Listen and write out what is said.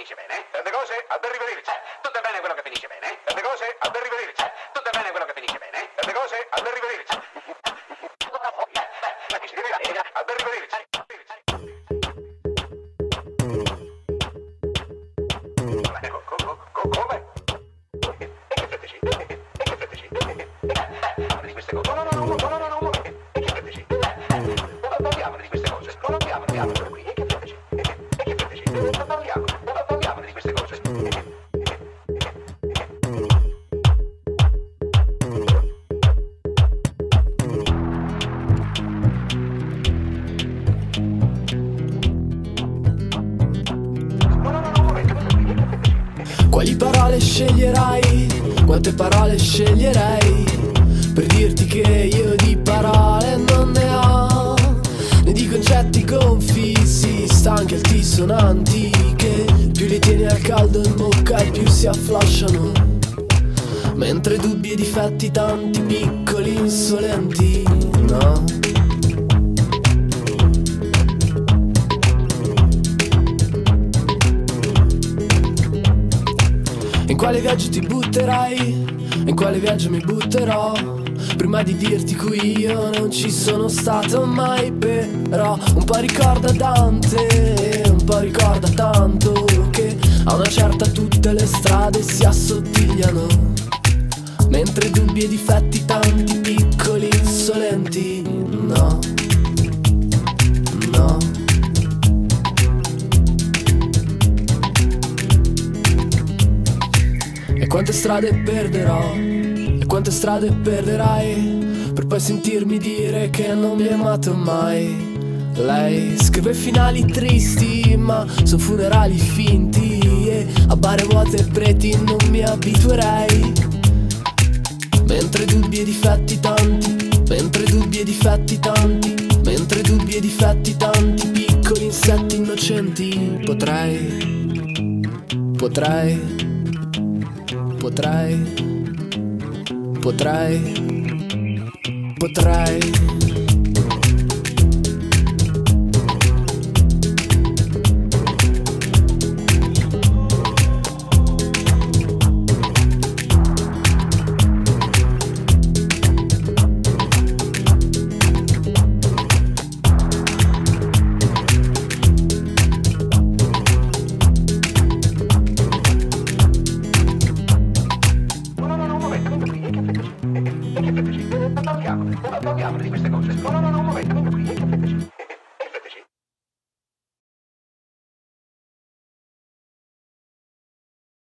finisce bene. Tante cose, ad arrivederci. Tutto è bene quello che finisce bene. Tante cose, ad arrivederci. Tutto è bene quello che finisce bene. Tante cose, ad arrivederci. Ad arrivederci. Co- co- co- Come? E che fretteci? E che fretteci? Parliamo di queste cose. No, no, no, no, no, no, no, no. E che fretteci? Parliamone di queste cose. Non parliamo, parliamo qui. E che fretteci? Quali parole sceglierai? Quante parole sceglierei? Per dirti che io di parole non ne ho Né di concetti confissi, stanchi altisonanti Che più li tieni al caldo in bocca e più si afflasciano Mentre dubbi e difetti tanti piccoli insolenti, In quale viaggio ti butterai? In quale viaggio mi butterò? Prima di dirti qui io non ci sono stato mai Però un po' ricorda Dante Un po' ricorda tanto Che a una certa tutte le strade si assottigliano Mentre dubbi e difetti tanti piccoli insolenti No quante strade perderò? E quante strade perderai? Per poi sentirmi dire che non mi hai amato mai. Lei scrive finali tristi Ma sono funerali finti. E a bare vuote e preti non mi abituerei. Mentre dubbi e difetti tanti Mentre dubbi e difetti tanti Mentre dubbi e difetti tanti Piccoli insetti innocenti Potrei Potrei Potrei, potrei, potrei Che fate? Parliamone, parliamone di queste cose. No, no, no, un momento, un momento.